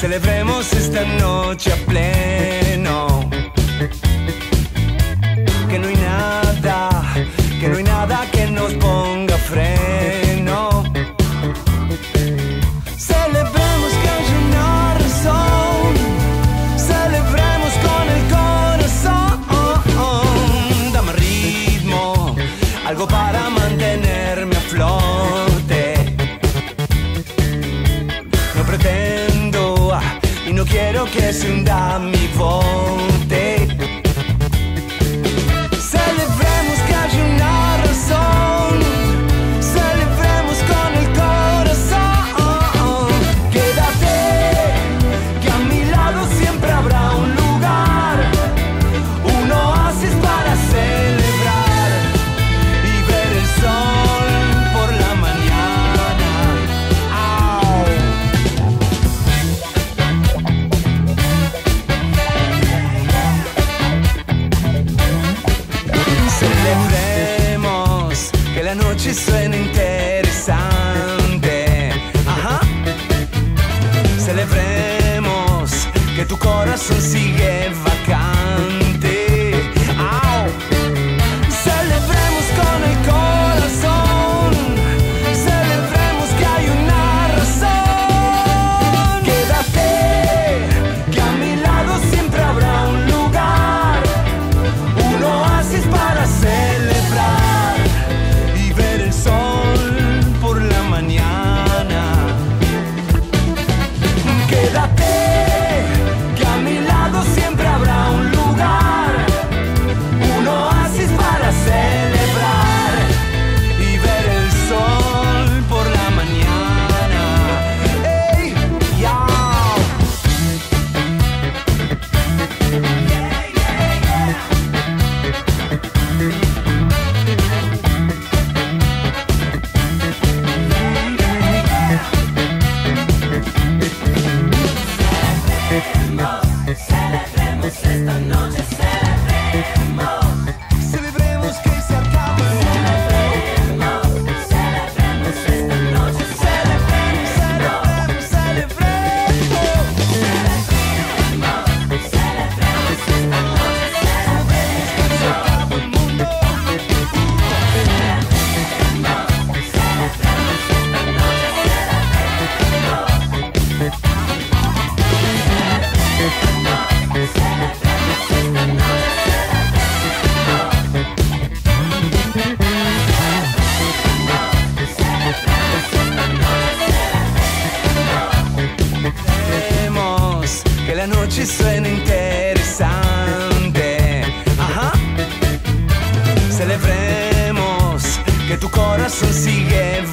Celebremos, esta noche a pleno. Quiero que que la suena interesante. Ajá. Celebremos que tu corazón sigue